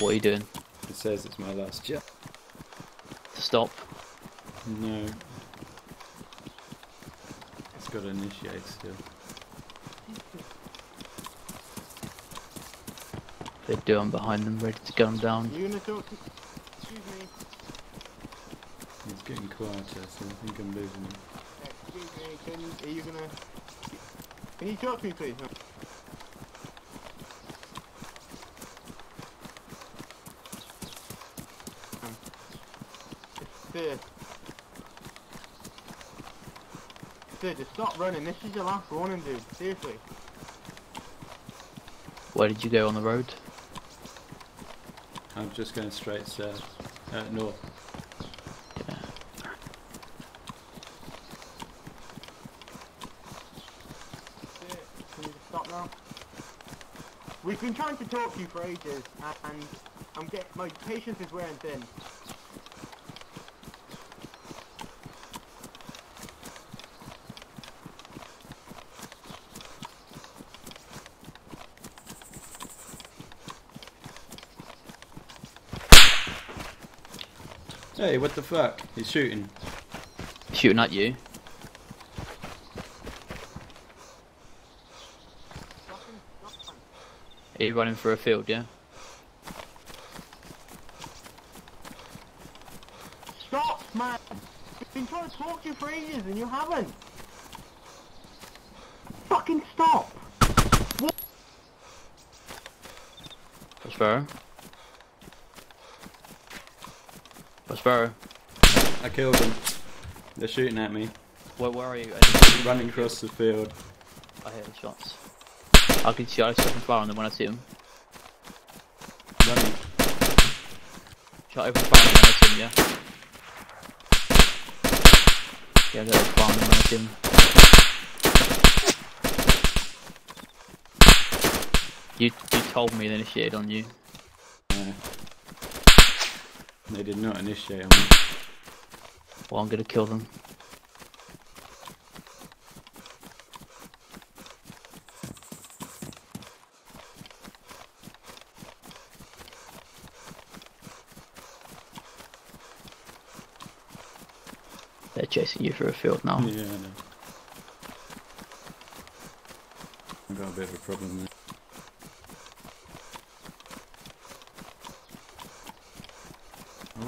What are you doing? It says it's my last job. Stop. No. It's got to initiate still. They do. I'm behind them, ready to gun down. You gonna talk to... Excuse me. It's getting quieter, so I think I'm losing it. Excuse me, can you... Are you gonna... Can you talk to me, please? No. Um, Sir. Sir, just stop running. This is your last warning, dude. Seriously. Where did you go on the road? I'm just going straight south. Uh, north. Yeah. Can you stop now? We've been trying to talk to you for ages, and I'm getting... My patience is wearing thin. Hey, what the fuck? He's shooting. Shooting at you. Fucking stop. Are you running through a field, yeah? Stop, man! I've been trying to talk to you for ages and you haven't! Fucking stop! Prospero? Prospero? I killed him. They're shooting at me. Where, where are you? Running across the field. I hear the shots. I can see I second fire on them when I see them. Running. Shot open fire on them when I see them, yeah? Yeah, they're open fire on them when I see them. You, you told me they initiated on you. Uh, they did not initiate on me. Well, I'm gonna kill them. They're chasing you through a field now. Yeah, I know. I've got a bit of a problem there.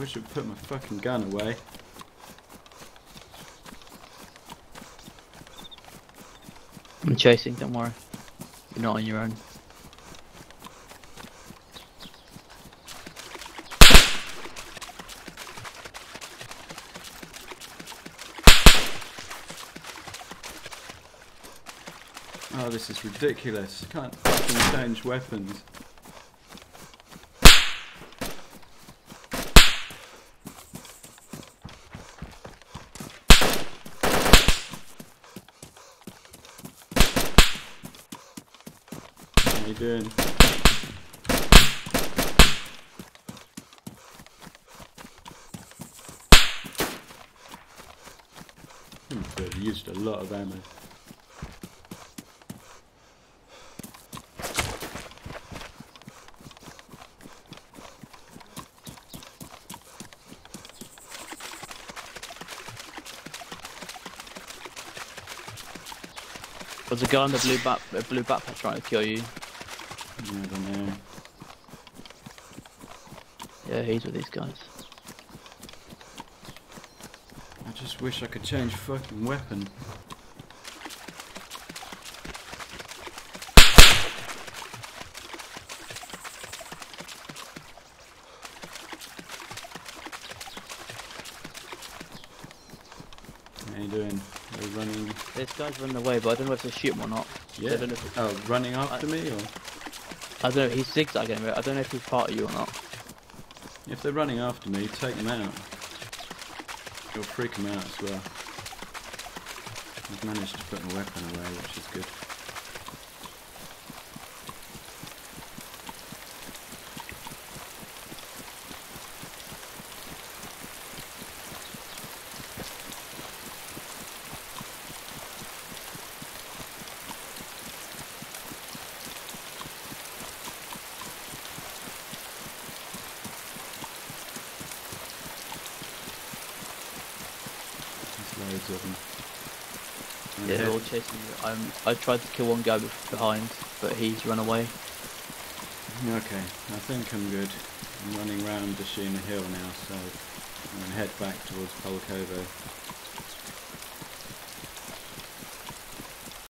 Wish I'd put my fucking gun away. I'm chasing, don't worry. You're not on your own. Oh, this is ridiculous. Can't fucking change weapons. How you doing? Hmm, used a lot of ammo. Was a guy in the blue a blue backpack trying to kill you? I don't know. Yeah, he's with these guys. I just wish I could change fucking weapon. How you doing? Are running? This guy's running away, but I don't know if to shoot him or not. Yeah. I don't know if, Oh, running after me, or I don't know. He's zigzagging. but I don't know if he's part of you or not. if they're running after me, take them out. You'll freak them out as well. I've managed to put my weapon away, which is good. Loads of them. Yeah, they're all chasing you. I'm, I tried to kill one guy behind, but he's run away. Okay, I think I'm good. I'm running round Dashina Hill now, so I'm going to head back towards Pulkovo.